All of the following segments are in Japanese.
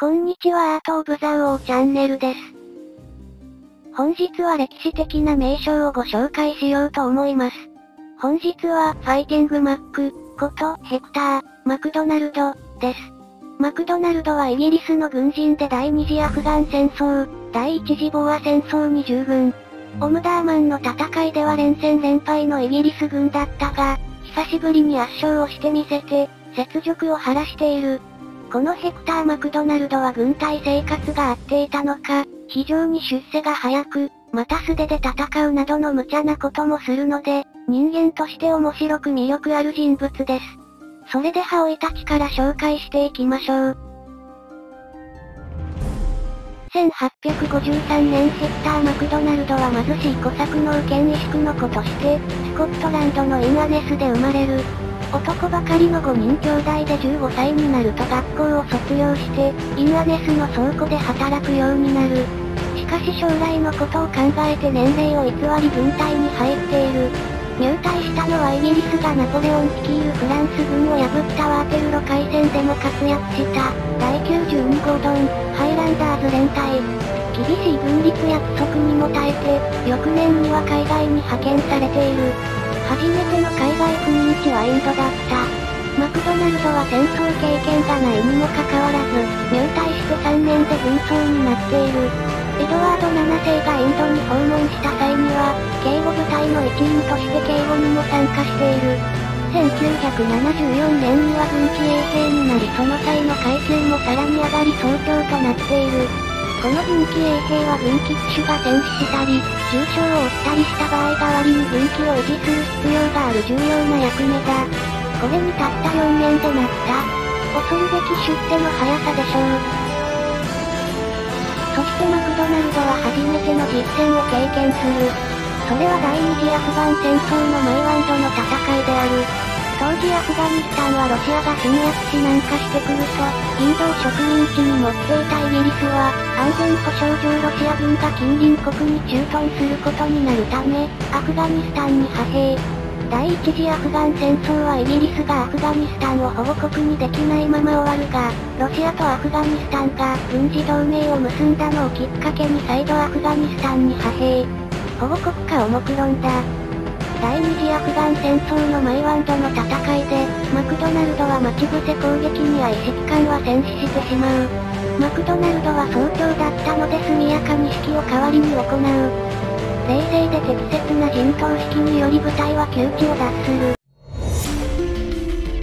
こんにちはアートオブザウオーチャンネルです。本日は歴史的な名称をご紹介しようと思います。本日は、ファイティングマック、ことヘクター、マクドナルド、です。マクドナルドはイギリスの軍人で第二次アフガン戦争、第一次ボア戦争に従軍。オムダーマンの戦いでは連戦連敗のイギリス軍だったが、久しぶりに圧勝をしてみせて、雪辱を晴らしている。このヘクター・マクドナルドは軍隊生活が合っていたのか、非常に出世が早く、また素手で戦うなどの無茶なこともするので、人間として面白く魅力ある人物です。それでは老いたちから紹介していきましょう。1853年ヘクター・マクドナルドは貧しい小作農兼医宿の子として、スコットランドのインアネスで生まれる。男ばかりの5人兄弟で15歳になると学校を卒業して、インアネスの倉庫で働くようになる。しかし将来のことを考えて年齢を偽り軍隊に入っている。入隊したのはイギリスがナポレオン率いるフランス軍を破ったワーテルロ海戦でも活躍した第92号ドン、ハイランダーズ連隊。厳しい軍律約束にも耐えて、翌年には海外に派遣されている。初めての海外赴任地はインドだった。マクドナルドは戦争経験がないにもかかわらず、入隊して3年で軍曹になっている。エドワード7世がインドに訪問した際には、警護部隊の一員として警護にも参加している。1974年には軍機衛兵になりその際の階級もさらに上がり総長となっている。この軍機衛兵は軍機機種が戦死したり、重傷を負ったりした場合代わりに軍機を維持する必要がある重要な役目だ。これにたった4年でなった。恐るべき出世の速さでしょう。そしてマクドナルドは初めての実戦を経験する。それは第二次アフガン戦争のマイワンドの戦いである。当時アフガニスタンはロシアが侵略し南下してくると、インドを植民地に持っていたイギリスは、安全保障上ロシア軍が近隣国に駐屯することになるため、アフガニスタンに派兵。第一次アフガン戦争はイギリスがアフガニスタンを保護国にできないまま終わるが、ロシアとアフガニスタンが軍事同盟を結んだのをきっかけに再度アフガニスタンに派兵。保護国化を目論んだ。第二次アフガン戦争のマイワンドの戦いで、マクドナルドは待ち伏せ攻撃に遭い指揮官は戦死してしまう。マクドナルドは早朝だったので速やかに指揮を代わりに行う。冷静で適切な陣頭指揮により部隊は窮地を脱する。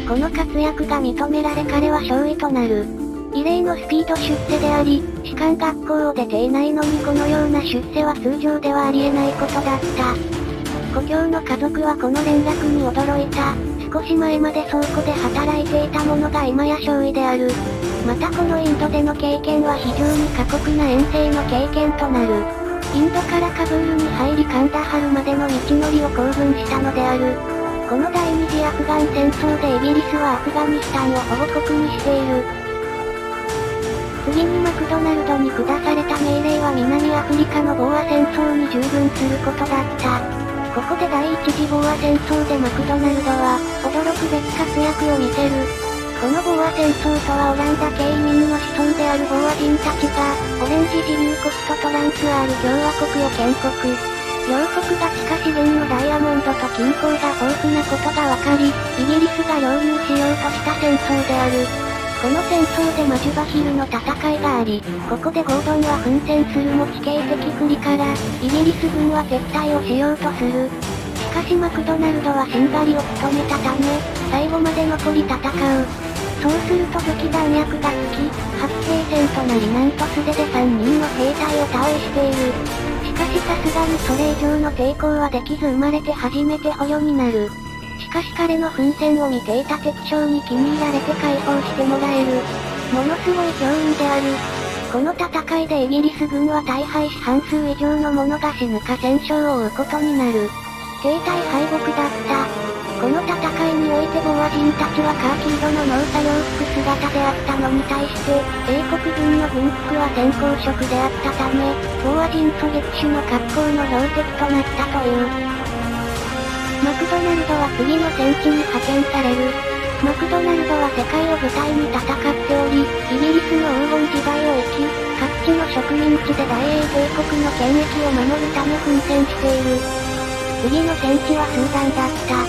この活躍が認められ彼は勝利となる。異例のスピード出世であり、士官学校を出ていないのにこのような出世は通常ではありえないことだった。故郷の家族はこの連絡に驚いた。少し前まで倉庫で働いていたものが今や勝利である。またこのインドでの経験は非常に過酷な遠征の経験となる。インドからカブールに入りカンダハルまでの道のりを行軍したのである。この第二次アフガン戦争でイギリスはアフガニスタンを保護国にしている。次にマクドナルドに下された命令は南アフリカのボーア戦争に従軍することだった。ここで第一次ボア戦争でマクドナルドは、驚くべき活躍を見せる。このボア戦争とはオランダ系移民の子孫であるボア人たちが、オレンジ自由国とトランスアール共和国を建国。両国が地下資源のダイヤモンドと金鉱が豊富なことが分かり、イギリスが領有しようとした戦争である。この戦争でマジュバヒルの戦いがあり、ここでゴードンは奮戦するも地形的不利から、イギリス軍は撤退をしようとする。しかしマクドナルドはしんがりを務めたため、最後まで残り戦う。そうすると武器弾薬がつき、発兵戦となりなんと素手で3人の兵隊を倒している。しかしさすがにそれ以上の抵抗はできず生まれて初めて捕虜になる。しかし彼の奮戦を見ていた敵将に気に入られて解放してもらえる。ものすごい強運である。この戦いでイギリス軍は大敗し半数以上の者が死ぬか戦勝を負うことになる。停滞敗北だった。この戦いにおいてボア人たちはカーキ色の農作用服姿であったのに対して、英国軍の軍服は先行色であったため、ボア人狙撃手の格好の標的となったという。マクドナルドは次の戦地に派遣される。マクドナルドは世界を舞台に戦っており、イギリスの黄金時代を生き、各地の植民地で大英帝国の権益を守るため奮戦している。次の戦地はスーダンだった。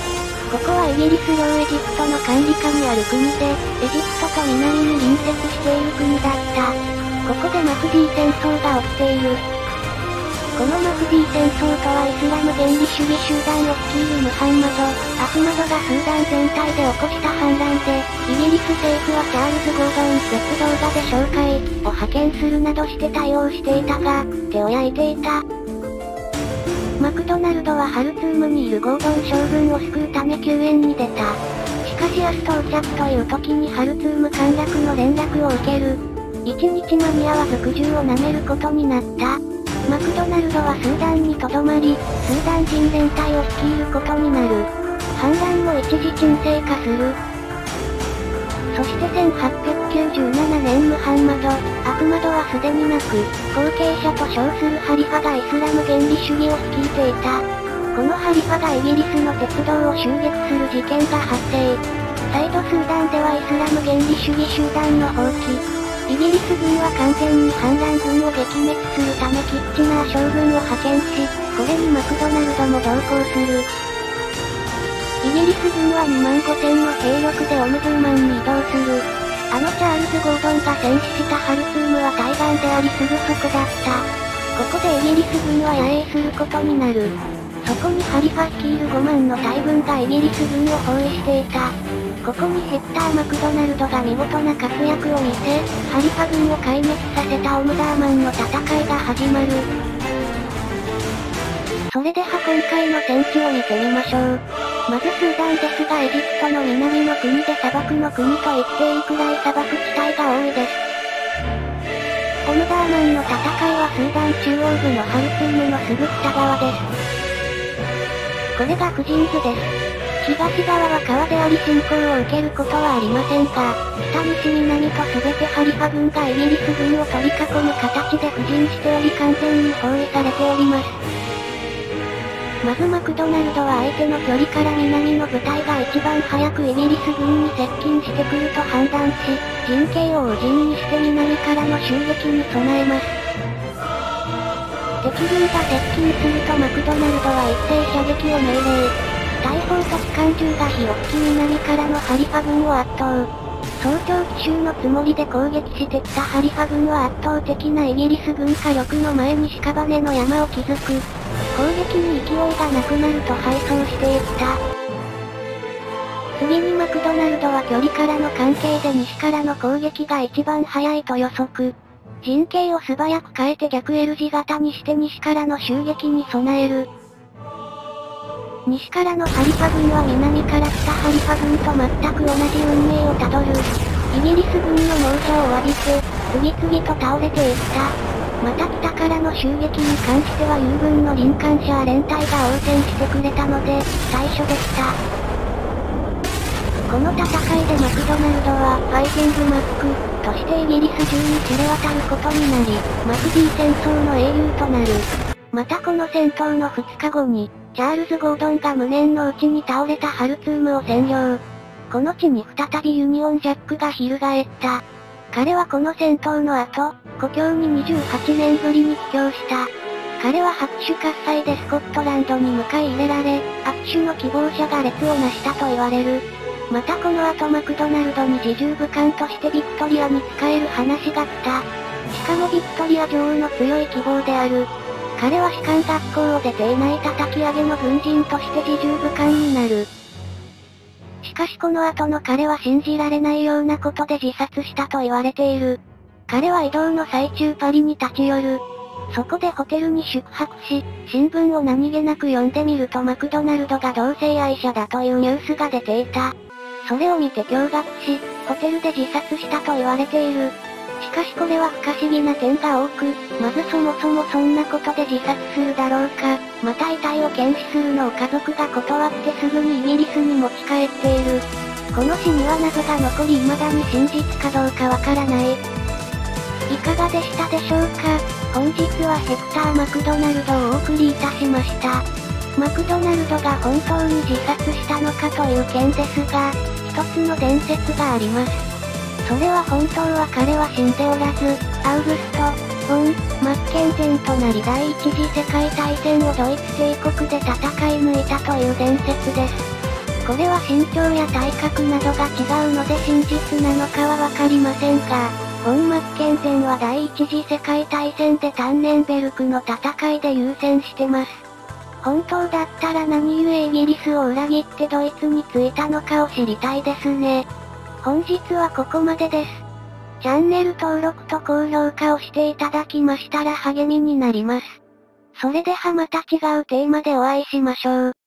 ここはイギリス領エジプトの管理下にある国で、エジプトと南に隣接している国だった。ここでマフディ戦争が起きている。このマフディ戦争とはイスラム原理主義集団を率いるムハンマド、アフマドがスーダン全体で起こした反乱で、イギリス政府はチャールズ・ゴードン別動画で紹介を派遣するなどして対応していたが、手を焼いていた。マクドナルドはハルツームにいるゴードン将軍を救うため救援に出た。しかし明日到着という時にハルツーム陥落の連絡を受ける。一日間に合わず苦渋を舐めることになった。マクドナルドはスーダンにとどまり、スーダン人全体を率いることになる。反乱も一時沈静化する。そして1897年ムハンマド、アフマドはすでになく、後継者と称するハリファがイスラム原理主義を率いていた。このハリファがイギリスの鉄道を襲撃する事件が発生。再度スーダンではイスラム原理主義集団の放棄、イギリス軍は完全に反乱軍を撃滅するためキッチナー将軍を派遣し、これにマクドナルドも同行する。イギリス軍は2万5000の兵力でオムズーマンに移動する。あのチャールズ・ゴードンが戦死したハルツームは対岸でありすぐそこだった。ここでイギリス軍は野営することになる。そこにハリファ率いる5万の大軍がイギリス軍を包囲していた。ここにヘクター・マクドナルドが見事な活躍を見せ、ハリファ軍を壊滅させたオムダーマンの戦いが始まる。それでは今回の戦地を見てみましょう。まずスーダンですがエジプトの南の国で砂漠の国と言っていいくらい砂漠地帯が多いです。オムダーマンの戦いはスーダン中央部のハルツームのすぐ北側です。これがクジンズです。東側は川であり侵攻を受けることはありませんが、北西南と全てハリファ軍がイギリス軍を取り囲む形で布陣しており完全に包囲されております。まずマクドナルドは相手の距離から南の部隊が一番早くイギリス軍に接近してくると判断し、陣形を右陣にして南からの襲撃に備えます。敵軍が接近するとマクドナルドは一斉射撃を命令。大砲と機関銃が火を吹き南からのハリファ軍を圧倒。早朝奇襲のつもりで攻撃してきたハリファ軍は圧倒的なイギリス軍火力の前に屍の山を築く。攻撃に勢いがなくなると敗走していった。次にマクドナルドは距離からの関係で西からの攻撃が一番早いと予測。陣形を素早く変えて逆 L 字型にして西からの襲撃に備える。西からのハリファ軍は南から来たハリファ軍と全く同じ運命をたどる。イギリス軍の猛者を浴びて、次々と倒れていった。また北からの襲撃に関しては友軍の林間者連隊が応戦してくれたので、最初でした。この戦いでマクドナルドは、ファイティングマック、としてイギリス中に知れ渡ることになり、マフディ戦争の英雄となる。またこの戦闘の2日後に、チャールズ・ゴードンが無念のうちに倒れたハルツームを占領。この地に再びユニオンジャックが翻った。彼はこの戦闘の後、故郷に28年ぶりに帰郷した。彼は拍手喝采でスコットランドに迎え入れられ、握手の希望者が列を成したと言われる。またこの後マクドナルドに自重武官としてビクトリアに仕える話が来た。しかもビクトリア女王の強い希望である。彼は士官学校を出ていない叩き上げの軍人として自重武官になる。しかしこの後の彼は信じられないようなことで自殺したと言われている。彼は移動の最中パリに立ち寄る。そこでホテルに宿泊し、新聞を何気なく読んでみるとマクドナルドが同性愛者だというニュースが出ていた。それを見て驚愕し、ホテルで自殺したと言われている。しかしこれは不可思議な点が多く、まずそもそもそんなことで自殺するだろうか、また遺体を検視するのを家族が断ってすぐにイギリスに持ち帰っている。この死には謎が残り未だに真実かどうかわからない。いかがでしたでしょうか？本日はヘクター・マクドナルドをお送りいたしました。マクドナルドが本当に自殺したのかという件ですが、つの伝説があります。それは本当は彼は死んでおらず、アウグスト、フォン、マッケンゼンとなり第一次世界大戦をドイツ帝国で戦い抜いたという伝説です。これは身長や体格などが違うので真実なのかはわかりませんが、フォン・マッケンゼンは第一次世界大戦でタンネンベルクの戦いで優先してます。本当だったら何故イギリスを裏切ってドイツに着いたのかを知りたいですね。本日はここまでです。チャンネル登録と高評価をしていただきましたら励みになります。それではまた違うテーマでお会いしましょう。